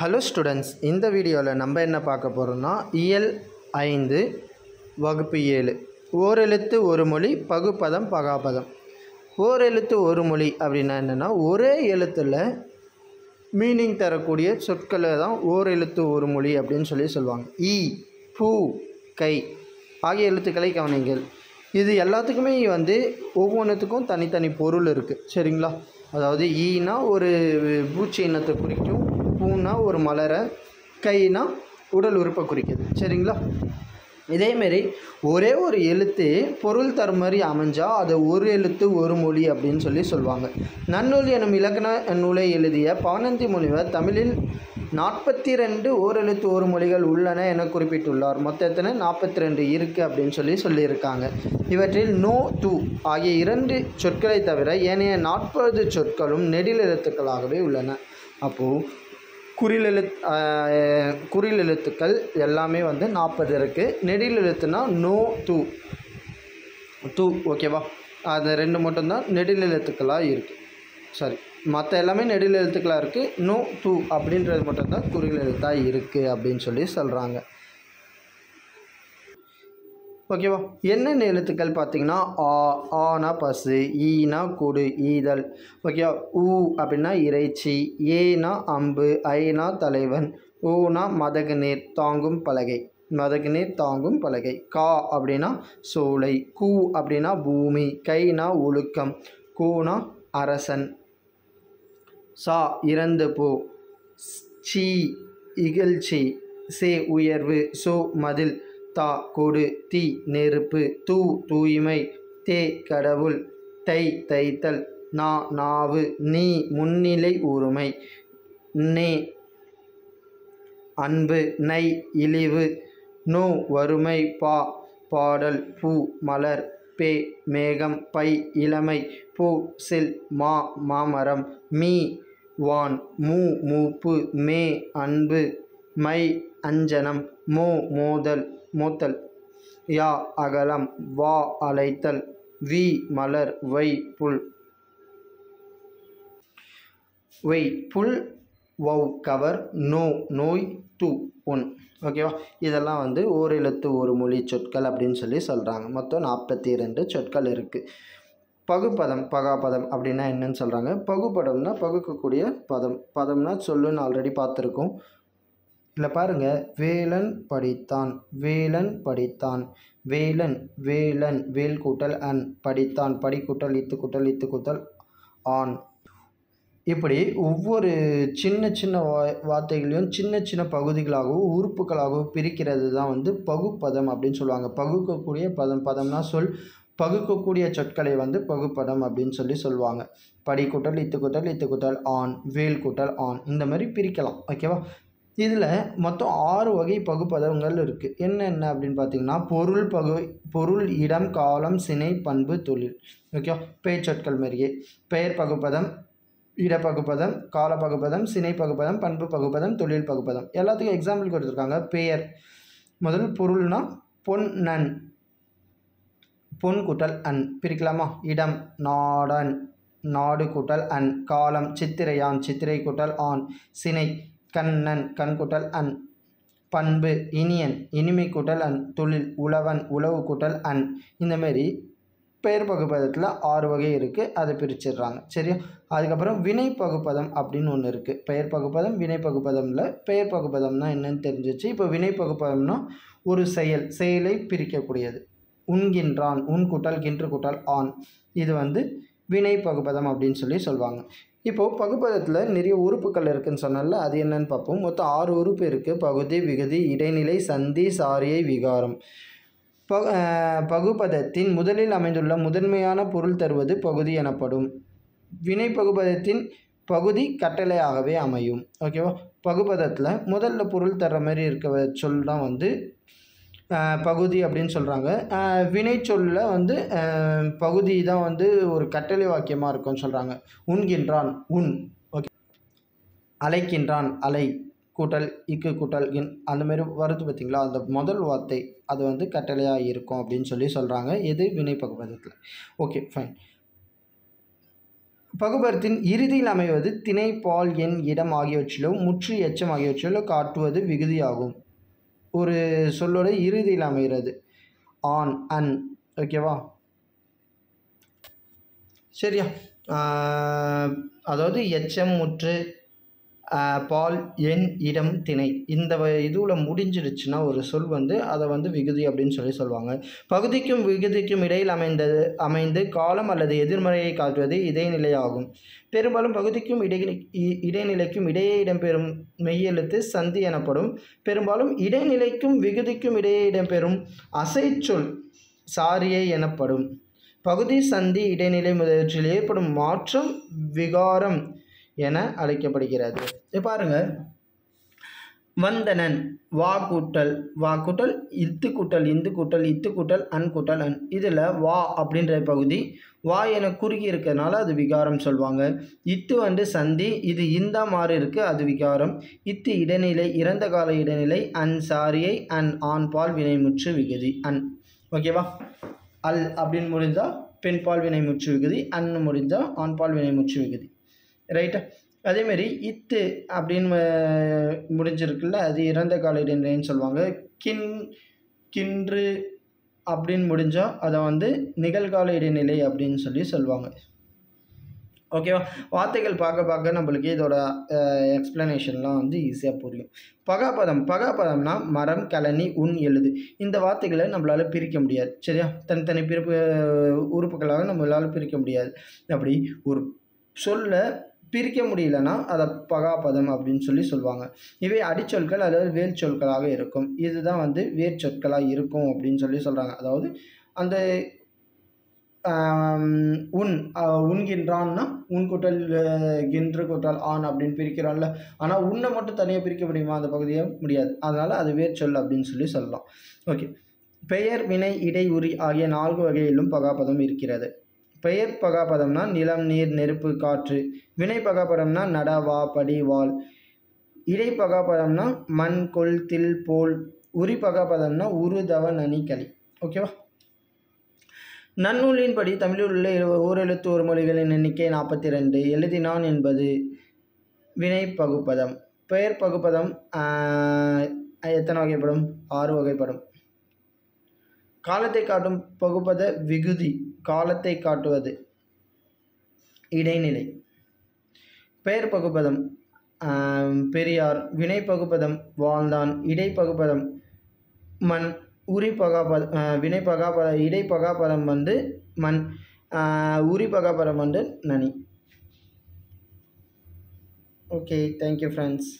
Hello students இந்த வீடியோவில் நம்ம என்ன பார்க்க போகிறோம்னா இயல் ஐந்து வகுப்பு ஏழு. ஓரெழுத்து ஒரு மொழி பகுப்பதம் பகாபதம். ஓரெழுத்து ஒரு மொழி அப்படின்னா என்னென்னா ஒரே எழுத்தில் மீனிங் தரக்கூடிய சொற்களை தான் ஓரெழுத்து ஒரு மொழி அப்படின்னு சொல்லி சொல்லுவாங்க. ஈ பூ கை ஆகிய எழுத்துக்களை கவனிங்கள் இது எல்லாத்துக்குமே வந்து ஒவ்வொன்றுத்துக்கும் தனித்தனி பொருள் இருக்குது சரிங்களா? அதாவது ஈனா ஒரு பூச்சி இனத்தை குறிக்கும் பூனா ஒரு மலரை கைனா உடல் உறுப்பை குறிக்குது. சரிங்களா? இதேமாரி ஒரே ஒரு எழுத்து பொருள் தரும் மாதிரி அமைஞ்சால் அது ஒரு எழுத்து ஒரு மொழி அப்படின்னு சொல்லி சொல்லுவாங்க. நன்னூல் எனும் இலக்கண நூலை எழுதிய பவனந்தி முனிவர் தமிழில் நாற்பத்தி ரெண்டு ஓரெழுத்து ஒரு மொழிகள் உள்ளன என குறிப்பிட்டுள்ளார். மொத்தத்தில் நாற்பத்தி ரெண்டு இருக்குது அப்படின்னு சொல்லி சொல்லியிருக்காங்க. இவற்றில் நோ து ஆகிய இரண்டு சொற்களை தவிர ஏனைய நாற்பது சொற்களும் நெடில் எழுத்துக்களாகவே உள்ளன. அப்போது குறில் எழுத் குறில் எழுத்துக்கள் எல்லாமே வந்து நாற்பது இருக்குது நெடில் எழுத்துனா நோ தூ. தூ ஓகேவா? அது ரெண்டு மட்டும்தான் நெடில் எழுத்துக்களாக இருக்குது சரி மற்ற எல்லாமே நெடில் எழுத்துக்களாக இருக்குது நோ தூ அப்படின்றது மட்டும்தான் குறில் எழுத்தாக இருக்குது அப்படின்னு சொல்லி சொல்கிறாங்க ஓகேவா? என்னென்ன எழுத்துக்கள் பார்த்தீங்கன்னா ஆ ஆனா பசு ஈனா கொடு ஈதல். ஓகேவா? ஊ அப்படின்னா இறைச்சி ஏனா அம்பு ஐனா தலைவன் ஊனா மதகு நீர் தாங்கும் பலகை. மதகு நீர் தாங்கும் பலகை. கா அப்படின்னா சோலை கூ அப்படின்னா பூமி கைனா ஒழுக்கம் கூனா அரசன். சா இறந்து போ. சி இகழ்ச்சி சே உயர்வு சோ மதில். தா கொடு தீ நெருப்பு தூ தூய்மை தே கடவுள் தை தைத்தல் நா நாவு நீ முன்னிலை உரிமை நே அன்பு நை இழிவு நோ வறுமை பா பாடல் பூ மலர் பே மேகம் பை இளமை பூ சில் மா மாமரம் மீ வான் மூ மூப்பு மே அன்பு மை அஞ்சனம் மோ மோதல் மூத்தல் யா அகலம் வா அழைத்தல் வி மலர் வை புல். வை புல் வவ் கவர் நோ நோய் து உன். ஓகேவா இதெல்லாம் வந்து ஓரெழுத்து ஒரு மொழி சொற்கள் அப்படின்னு சொல்லி சொல்கிறாங்க மொத்தம் நாற்பத்தி ரெண்டு சொற்கள் இருக்குது பகுப்பதம் பகாபதம் அப்படின்னா என்னன்னு சொல்கிறாங்க பகுப்படம்னா பகுக்கக்கூடிய பதம். பதம்னா சொல்லுன்னு ஆல்ரெடி பார்த்துருக்கோம். இல்லை பாருங்க வேலன் படித்தான் வேலன் படித்தான் வேலன் வேலன் வேல் கூட்டல் அன் படித்தான் படிக்கூட்டல் இத்து கூட்டல் இத்து கூட்டல் ஆன். இப்படி ஒவ்வொரு சின்ன சின்ன வா வார்த்தைகளையும் சின்ன சின்ன பகுதிகளாகவும் உறுப்புகளாகவும் பிரிக்கிறது தான் வந்து பகுப்பதம் அப்படின்னு சொல்லுவாங்க. பகுக்கக்கூடிய பதம் பதம்னா சொல். பகுக்கக்கூடிய சொற்களை வந்து பகுப்பதம் அப்படின்னு சொல்லி சொல்லுவாங்க. படிக்கூட்டல் இத்துக்குட்டல் இத்து கூட்டல் இத்து கூட்டல் ஆன் வேல் கூட்டல் ஆன். இந்த மாதிரி பிரிக்கலாம். ஓகேவா? இதில் மொத்தம் ஆறு வகை பகுப்பதங்கள் இருக்குது என்னென்ன அப்படின்னு பார்த்தீங்கன்னா பொருள் பகு பொருள் இடம் காலம் சினை பண்பு தொழில். ஓகேவா பேச்சொற்கள் மாதிரியே. பெயர் பகுப்பதம் இடப்பகுப்பதம் கால பகுப்பதம் சினை பகுப்பதம் பண்பு பகுப்பதம் தொழில் பகுப்பதம். எல்லாத்துக்கும் எக்ஸாம்பிள் கொடுத்துருக்காங்க. பெயர். முதல் பொருள்னா பொன் நன். பொன் கூட்டல் அன். பிரிக்கலாமா? இடம் நாடன். நாடு கூட்டல் அன். காலம் சித்திரையான் சித்திரை கூட்டல் ஆண். சினை. கண்ணன் கண்கூட்டல் அன். பண்பு இனியன் இனிமை கூட்டல் அன். தொழில் உழவன் உழவு கூட்டல் அன் இந்தமாரி பெயர் பகுப்பதத்தில் ஆறு வகை இருக்குது அதை பிரிச்சிடுறாங்க. சரியா? அதுக்கப்புறம் வினை பகுப்பதம் அப்படின்னு ஒன்று இருக்குது பெயர் பகுப்பதம் வினை பகுப்பதமில் பெயர் பகுப்பதம்னா என்னன்னு தெரிஞ்சிச்சு. இப்போ வினை பகுப்பதம்னா ஒரு செயல் செயலை பிரிக்கக்கூடியது. உண்கின்றான் உன் கூட்டால் கின்று கூட்டால் ஆண். இது வந்து வினை பகுப்பதம் அப்படின்னு சொல்லி சொல்லுவாங்க இப்போது பகுப்பதத்தில் நிறைய உறுப்புகள் இருக்குதுன்னு சொன்னால அது என்னன்னு பார்ப்போம். மொத்தம் ஆறு உறுப்பு இருக்குது பகுதி விகுதி இடைநிலை சந்தி சாரியை விகாரம். ப பகுபதத்தின் முதலில் அமைந்துள்ள முதன்மையான பொருள் தருவது பகுதி எனப்படும். வினை பகுபதத்தின் பகுதி கட்டளையாகவே அமையும். ஓகேவா? பகுபதத்தில் முதல்ல பொருள் தர்ற மாதிரி இருக்க சொல் தான் வந்து பகுதி அப்படின்னு சொல்கிறாங்க வினை சொல்ல வந்து பகுதி தான் வந்து ஒரு கட்டளை வாக்கியமாக இருக்கும்னு சொல்கிறாங்க உண்கின்றான் உன். ஓகே. அலைக்கின்றான் அலை. கூட்டல் இக்கு கூட்டல் இன். அந்தமாரி வருது பார்த்திங்களா அந்த முதல் வார்த்தை அது வந்து கட்டளையாக இருக்கும் அப்படின்னு சொல்லி சொல்கிறாங்க எது? வினை பகுபதத்தில் ஓகே ஃபைன் பகுபரத்தின் இறுதியில் அமைவது திணை பால் எண் இடம் ஆகியவற்றிலோ முற்று எச்சம் ஆகியவற்றிலோ காட்டுவது விகுதியாகும். ஒரு சொல்லோட இறுதியில் அமைகிறது. ஆன் அன். ஓகேவா சரியா. அதாவது எச்சம் முற்று பால் எண் இடம் திணை. இந்த இதுவில் முடிஞ்சிடுச்சுன்னா ஒரு சொல் வந்து அதை வந்து விகுதி அப்படின்னு சொல்லி சொல்லுவாங்க. பகுதிக்கும் விகுதிக்கும் இடையில் அமைந்தது அமைந்து காலம் அல்லது எதிர்மறையை காட்டுவது இடைநிலையாகும். பெரும்பாலும் பகுதிக்கும் இடை இ- இடைநிலைக்கும் இடையே இடம்பெறும் மெய்யெழுத்து சந்தி எனப்படும். பெரும்பாலும் இடைநிலைக்கும் விகுதிக்கும் இடையே இடம்பெறும் அசைச்சொல் சாரியை எனப்படும். பகுதி சந்தி இடைநிலை முதலில் ஏற்படும் மாற்றம் விகாரம் என அழைக்கப்படுகிறது. இப்ப பாருங்க. வந்தனன் வா கூட்டல் வா கூட்டல் இத்து கூட்டல் இந்து கூட்டல் இத்து கூட்டல் அன். கூட்டல் அன் இதில் வா அப்படின்ற பகுதி வா என குறுகி இருக்கிறதுனால அது விகாரம் சொல்லுவாங்க இத்து வந்து சந்தி இது இந்த மாறு இருக்குது அது விகாரம். இத்து இடைநிலை இறந்த கால இடைநிலை அன் சாரியை அன் ஆண் பால் வினைமுற்று விகுதி அன். ஓகேவா அல் அப்படின்னு முடிஞ்சால் பெண் பால் வினைமுற்று விகுதி அன் முடிஞ்சால் ஆண் பால் வினைமுற்று விகுதி. ரைட்டா அதேமாரி இத்து அப்படின்னு முடிஞ்சிருக்குல்ல அது இறந்த கால இடைநிலைன்னு சொல்லுவாங்க. கின் கின்று அப்படின்னு முடிஞ்சால் அதை வந்து நிகழ்கால இடைநிலை அப்படின்னு சொல்லி சொல்லுவாங்க. ஓகேவா வார்த்தைகள் பார்க்க பார்க்க நம்மளுக்கு இதோட எக்ஸ்ப்ளனேஷன்லாம் வந்து ஈஸியாக புரியும். பகாபதம். பகாபதம்னா மரம் கலனி உன் எழுது. இந்த வார்த்தைகளை நம்மளால் பிரிக்க முடியாது. சரியா? தனித்தனி பிறப்பு உறுப்புகளாக நம்மளால் பிரிக்க முடியாது. அப்படி ஒரு சொல்ல பிரிக்க முடியலன்னா அதை பகாபதம் அப்படின்னு சொல்லி சொல்லுவாங்க. இவை அடிச்சொற்கள் அல்லது வேர் சொற்களாக இருக்கும். இதுதான் வந்து வேர் சொற்களாக இருக்கும் அப்படின்னு சொல்லி சொல்கிறாங்க அதாவது அந்த உன் உண்கின்றான்னா உன் கூட்டல் கின்று கூட்டல் ஆண் அப்படின்னு பிரிக்கிறான்ல ஆனால் உன்னை மட்டும் தனியாக பிரிக்க முடியுமா? அந்த பகுதியை முடியாது. அதனால் அது வேர் சொல் அப்படின்னு சொல்லி சொல்லலாம். ஓகே. பெயர் வினை இடை உரி ஆகிய நான்கு வகையிலும் பகாபதம் இருக்கிறது. பெயர் பகாபதம்னா நிலம் நீர் நெருப்பு காற்று. வினை பகாபதம்னா நட வா படி வாள் இடை பகாபதம்னா மண் கொல் தில் போல். உரி பகாபதம்னா உரு தவ நனி களி ஓகேவா? நன்னூலின்படி தமிழில் உள்ள ஓரெழுத்து ஒரு மொழிகளின் எண்ணிக்கை நாற்பத்தி ரெண்டு எழுதினான் என்பது வினை பகுப்பதம். பெயர் பகுப்பதம் எத்தனை வகைப்படும்? ஆறு வகைப்படும். காலத்தை காட்டும் பகுப்பத விகுதி. காலத்தை காட்டுவது. இடைநிலை. பெயர் பகுப்பதம் பெரியார். வினை பகுப்பதம் வாழ்ந்தான். இடை பகுப்பதம் மண். உரி பகாபத வினை பகாபத இடை பகாபதம் வந்து மண். உரி பகாபதம் வந்து நனி. Okay thank you friends